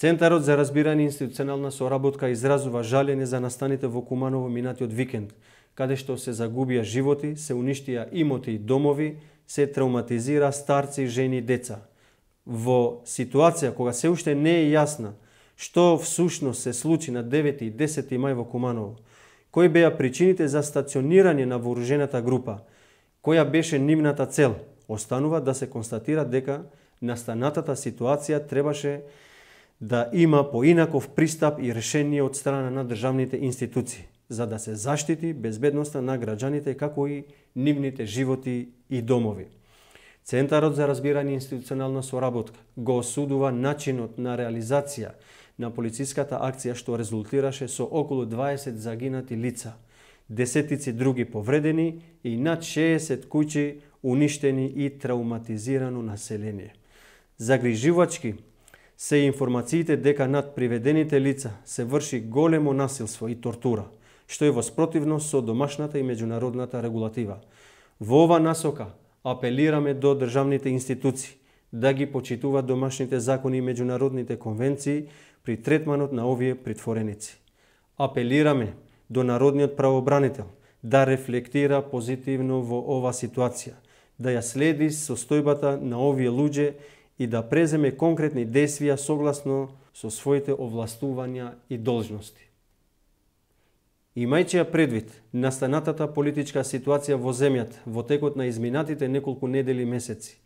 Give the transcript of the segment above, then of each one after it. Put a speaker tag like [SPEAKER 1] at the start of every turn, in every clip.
[SPEAKER 1] Центарот за разбирање институционална соработка изразува жалење за настаните во Куманово минатиот викенд, каде што се загубија животи, се уништија имоти и домови, се травматизира старци, жени и деца. Во ситуација кога се уште не е јасна што всушност се случи на 9 и 10 мај во Куманово, кои беа причините за стационирање на вооружената група, која беше нивната цел, останува да се констатира дека настанатата ситуација требаше да има поинаков пристап и решение од страна на државните институции, за да се заштити безбедноста на граѓаните како и нивните животи и домови. Центарот за разбирање институционална соработка го осудува начинот на реализација на полициската акција што резултираше со околу 20 загинати лица, десетици други повредени и над 60 куќи уништени и травматизирано население. Загрижувачки се информациите дека над приведените лица се врши големо насилство и тортура, што е воспротивно со домашната и меѓународната регулатива. Во ова насока апелираме до државните институции да ги почитуваат домашните закони и меѓународните конвенции при третманот на овие притвореници. Апелираме до народниот правобранител да рефлектира позитивно во ова ситуација, да ја следи состојбата на овие луѓе и да преземе конкретни действија согласно со своите овластувања и должности. Имајќи ја предвид настанатата политичка ситуација во земјата во текот на изминатите неколку недели месеци,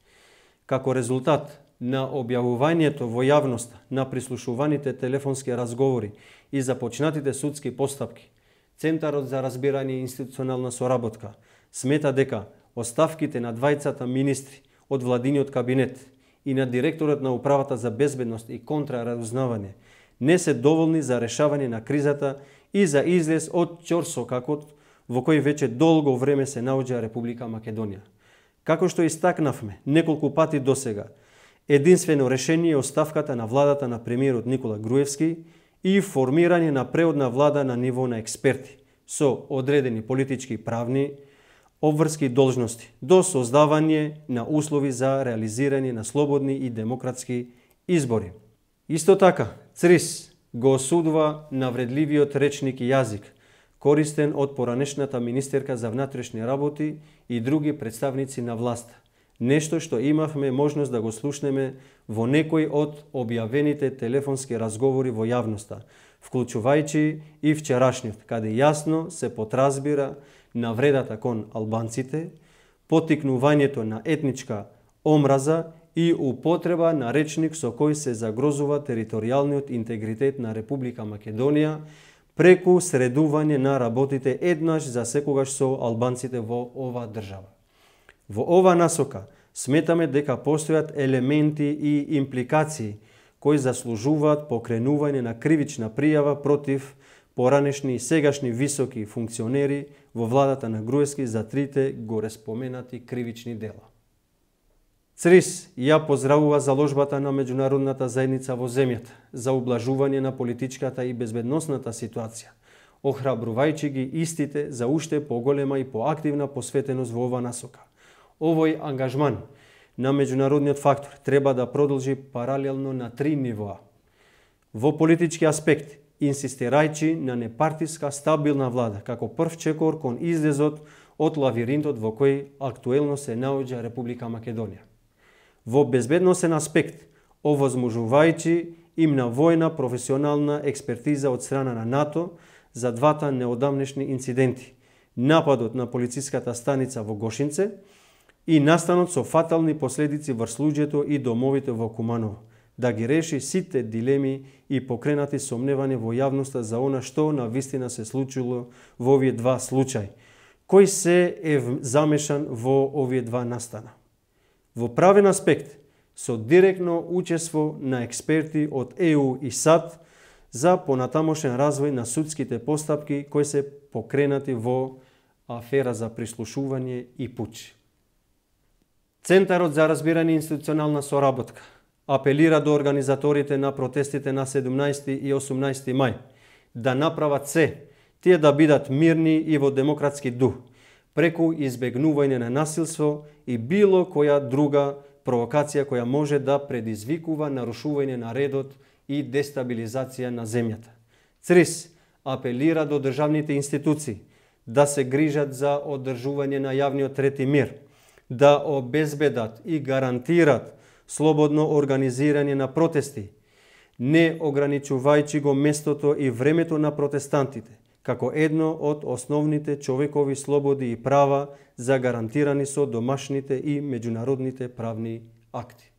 [SPEAKER 1] како резултат на објавувањето во јавност на прислушуваните телефонски разговори и започнатите судски постапки, Центарот за разбирање и институционална соработка смета дека оставките на двајцата министри од владиниот кабинет и на директорот на Управата за безбедност и контраразузнавање не се доволни за решавање на кризата и за излез од чорсокакот во кој веќе долго време се наоѓа Република Македонија. Како што истакнавме неколку пати досега, единствено решение е оставката на владата на премиерот Никола Груевски и формирање на преодна влада на ниво на експерти со одредени политички правни обврски должности до создавање на услови за реализирање на слободни и демократски избори. Исто така, ЦРИС го осудува навредливиот речник и јазик, користен од поранешната министерка за внатрешни работи и други представници на власт. Нешто што имавме можност да го слушнеме во некој од објавените телефонски разговори во јавноста, вклучувајќи и вчерашниот, каде јасно се потразбира навредата кон албанците, потикнувањето на етничка омраза и употреба на речник со кој се загрозува територијалниот интегритет на Република Македонија преку средување на работите еднаш за секогаш со албанците во ова држава. Во ова насока сметаме дека постојат елементи и импликации кои заслужуваат покренување на кривична пријава против поранешни и сегашни високи функционери во владата на Груевски за трите горе споменати кривични дела. ЦРИС ја поздравува заложбата на меѓународната заедница во земјата за облажување на политичката и безбедносната ситуација, охрабрувајќи ги истите за уште поголема и поактивна посветеност во ова насока. Овој ангажман на меѓународниот фактор треба да продолжи паралелно на три нивоа. Во политички аспект, инсистирајќи на непартиска стабилна влада како прв чекор кон излезот од лавиринтот во кој актуелно се наоѓа Република Македонија. Во безбедносен аспект, овозможувајќи им на војна професионална експертиза од страна на НАТО за двата неодамнешни инциденти, нападот на полициската станица во Гошинце и настанот со фатални последици врз луѓето и домовите во Куманово, да ги реши сите дилеми и покренати сомневање во јавноста за она што на вистина се случило во овие два случаи, кој се е замешан во овие два настана. Во правен аспект, со директно учество на експерти од ЕУ и САД за понатамошен развој на судските постапки кои се покренати во афера за прислушување и пуч. Центарот за разбирање институционална соработка апелира до организаторите на протестите на 17 и 18 мај да направат се тие да бидат мирни и во демократски дух, преку избегнување на насилство и било која друга провокација која може да предизвикува нарушување на редот и дестабилизација на земјата. ЦРИС апелира до државните институции да се грижат за одржување на јавниот трети мир, да обезбедат и гарантират слободно организирање на протести, не ограничувајќи го местото и времето на протестантите, како едно од основните човекови слободи и права загарантирани со домашните и меѓународните правни акти.